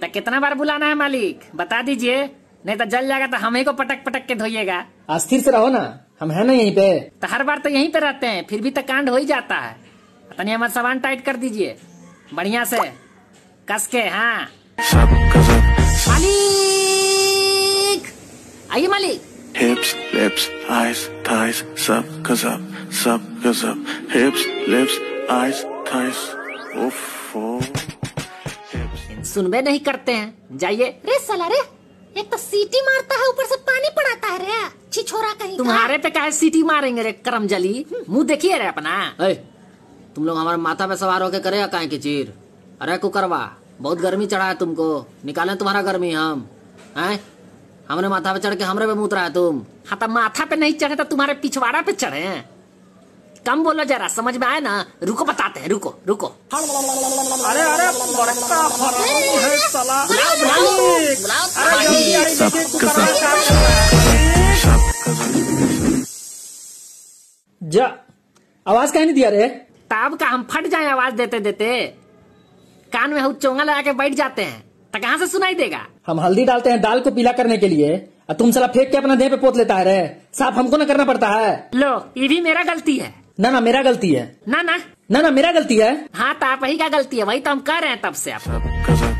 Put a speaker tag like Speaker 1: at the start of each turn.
Speaker 1: तो कितना बार बुलाना है मालिक? बता दीजिए। नहीं तो जल जाएगा तो हम ही को पटक पटक के धोइएगा।
Speaker 2: अस्थिर से रहो ना। हम है ना यहीं पे।
Speaker 1: तो हर बार तो यहीं पे रहते हैं फिर भी तो कांड हो ही जाता है। तनी हमारा सामान टाइट कर दीजिए। बढ़िया से। कस के हाँ। मालिक! आइए मालिक।
Speaker 3: Hips, lips, eyes, thighs, up, sub, cause up. Hips, lips, eyes, thighs. Oof. Hips.
Speaker 1: सुनबे नहीं करते हैं। जाइए।
Speaker 4: रे साला रे एक तो सीटी मारता है ऊपर से पानी पड़ाता है रे। छिछोरा कहीं
Speaker 1: तुम्हारे पे काहे सीटी मारेंगे रे करम जली। मुँह देखिए रे अपना।
Speaker 5: ए, तुम लोग हमारे माथा पे सवार होके करेगा काहे की चीर? अरे कुकरवा बहुत गर्मी चढ़ा है तुमको। निकाले तुम्हारा गर्मी हम। हैं हमने माथा पे चढ़ के हमरे पे मुतरा है तुम।
Speaker 1: हाँ तो माथा पे नहीं चढ़े तो तुम्हारे पिछवाड़ा पे चढ़े हैं। कम बोलो जरा समझ में आए ना? रुको बताते हैं रुको रुको।
Speaker 2: अरे अरे बड़का है साला. जा आवाज़ कहीं नहीं दिया रे?
Speaker 1: तब का हम फट जाए आवाज़ देते देते। कान में हम चोंगा लगा के बैठ जाते हैं। तो कहाँ से सुनाई देगा?
Speaker 2: हम हल्दी डालते हैं दाल को पीला करने के लिए और तुम सला फेंक के अपना देह पे पोत लेता है रे। साफ़ हमको ना करना पड़ता है।
Speaker 1: लो ये भी मेरा गलती है।
Speaker 2: ना ना मेरा गलती है।
Speaker 1: ना ना।
Speaker 2: ना ना मेरा गलती है।
Speaker 1: हाँ तो आप ही का गलती है वही तो हम कर रहे हैं तब से आप.